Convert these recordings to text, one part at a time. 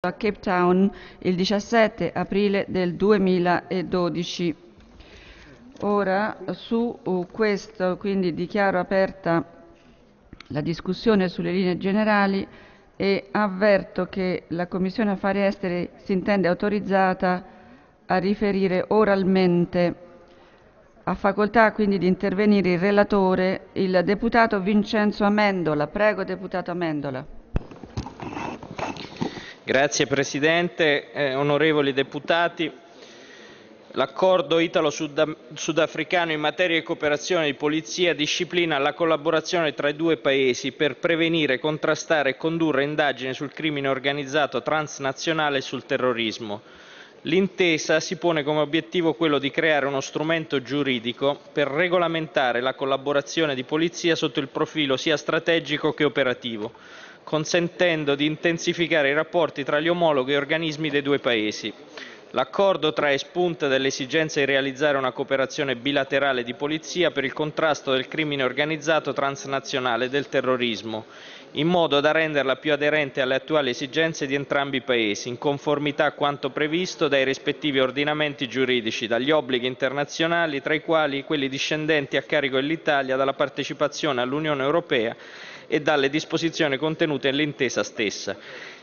a Cape Town il 17 aprile del 2012. Ora su uh, questo quindi dichiaro aperta la discussione sulle linee generali e avverto che la Commissione Affari Esteri si intende autorizzata a riferire oralmente. Ha facoltà quindi di intervenire il relatore, il deputato Vincenzo Amendola. Prego, deputato Amendola. Grazie Presidente, eh, onorevoli deputati. L'accordo italo-sudafricano in materia di cooperazione di polizia disciplina la collaborazione tra i due paesi per prevenire, contrastare e condurre indagini sul crimine organizzato transnazionale e sul terrorismo. L'intesa si pone come obiettivo quello di creare uno strumento giuridico per regolamentare la collaborazione di polizia sotto il profilo sia strategico che operativo, consentendo di intensificare i rapporti tra gli omologhi organismi dei due paesi. L'accordo trae spunta dall'esigenza di realizzare una cooperazione bilaterale di polizia per il contrasto del crimine organizzato transnazionale e del terrorismo, in modo da renderla più aderente alle attuali esigenze di entrambi i Paesi, in conformità a quanto previsto dai rispettivi ordinamenti giuridici, dagli obblighi internazionali, tra i quali quelli discendenti a carico dell'Italia dalla partecipazione all'Unione Europea e dalle disposizioni contenute nell'intesa stessa.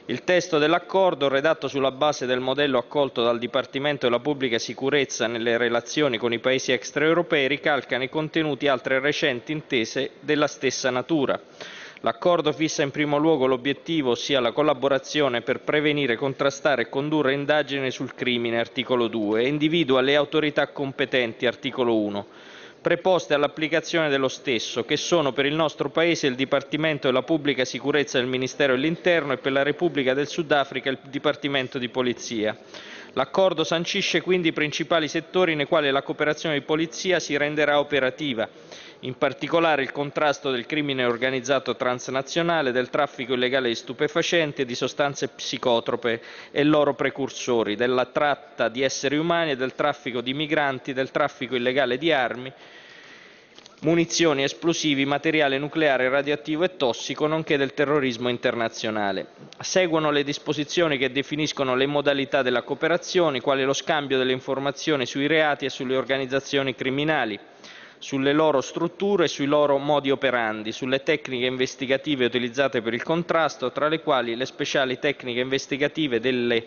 Il testo dell'accordo, redatto sulla base del modello accolto dal Dipartimento della Pubblica Sicurezza nelle relazioni con i paesi extraeuropei, ricalca nei contenuti altre recenti intese della stessa natura. L'accordo fissa in primo luogo l'obiettivo, ossia la collaborazione per prevenire, contrastare e condurre indagini sul crimine, articolo 2, e individua le autorità competenti, articolo 1 preposte all'applicazione dello stesso, che sono per il nostro Paese il Dipartimento della Pubblica Sicurezza del Ministero dell'Interno e per la Repubblica del Sudafrica il Dipartimento di Polizia. L'accordo sancisce quindi i principali settori nei quali la cooperazione di polizia si renderà operativa, in particolare il contrasto del crimine organizzato transnazionale, del traffico illegale di stupefacenti e di sostanze psicotrope e loro precursori, della tratta di esseri umani e del traffico di migranti, del traffico illegale di armi, munizioni, esplosivi, materiale nucleare radioattivo e tossico, nonché del terrorismo internazionale. Seguono le disposizioni che definiscono le modalità della cooperazione, quali lo scambio delle informazioni sui reati e sulle organizzazioni criminali, sulle loro strutture e sui loro modi operandi, sulle tecniche investigative utilizzate per il contrasto, tra le quali le speciali tecniche investigative delle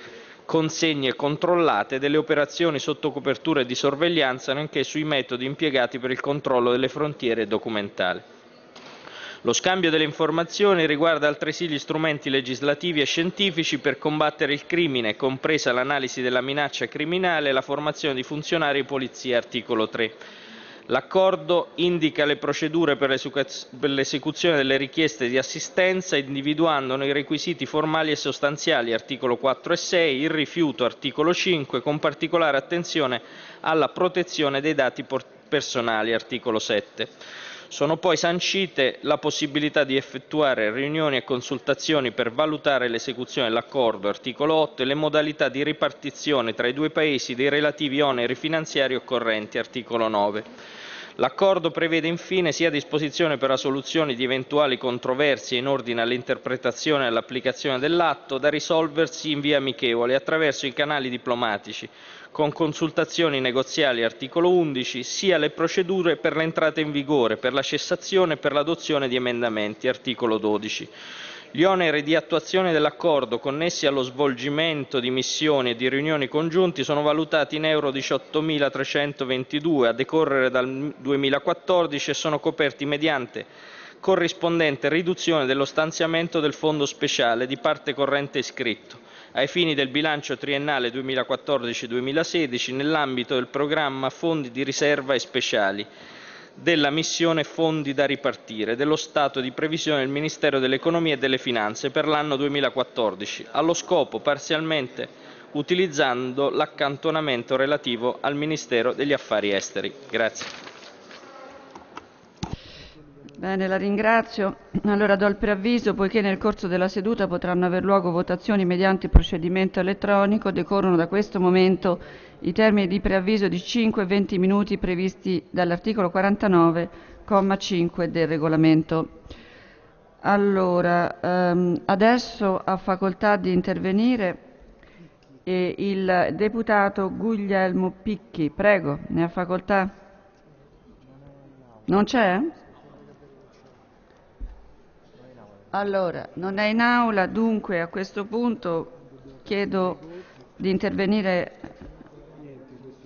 consegne controllate, delle operazioni sotto copertura di sorveglianza, nonché sui metodi impiegati per il controllo delle frontiere documentali. Lo scambio delle informazioni riguarda altresì gli strumenti legislativi e scientifici per combattere il crimine, compresa l'analisi della minaccia criminale e la formazione di funzionari di polizia, articolo 3. L'accordo indica le procedure per l'esecuzione delle richieste di assistenza, individuandone i requisiti formali e sostanziali (articolo 4 e 6), il rifiuto (articolo 5), con particolare attenzione alla protezione dei dati personali (articolo 7). Sono poi sancite la possibilità di effettuare riunioni e consultazioni per valutare l'esecuzione dell'accordo (articolo 8) e le modalità di ripartizione tra i due Paesi dei relativi oneri finanziari occorrenti (articolo 9). L'accordo prevede infine sia disposizioni per la soluzione di eventuali controversie in ordine all'interpretazione e all'applicazione dell'atto, da risolversi in via amichevole attraverso i canali diplomatici, con consultazioni negoziali (articolo 11), sia le procedure per l'entrata in vigore, per la cessazione e per l'adozione di emendamenti (articolo 12). Gli oneri di attuazione dell'accordo connessi allo svolgimento di missioni e di riunioni congiunti sono valutati in euro 18.322 a decorrere dal 2014 e sono coperti mediante corrispondente riduzione dello stanziamento del fondo speciale di parte corrente iscritto ai fini del bilancio triennale 2014-2016 nell'ambito del programma Fondi di riserva e speciali della missione Fondi da ripartire dello stato di previsione del Ministero dell'Economia e delle Finanze per l'anno 2014, allo scopo parzialmente utilizzando l'accantonamento relativo al Ministero degli Affari Esteri. Grazie. Bene, la ringrazio. Allora do il preavviso, poiché nel corso della seduta potranno aver luogo votazioni mediante procedimento elettronico, decorrono da questo momento i termini di preavviso di 5 e 20 minuti previsti dall'articolo 49, comma 5 del regolamento. Allora, ehm, adesso ha facoltà di intervenire il deputato Guglielmo Picchi. Prego, ne ha facoltà. Non c'è? Allora, non è in aula, dunque a questo punto chiedo di intervenire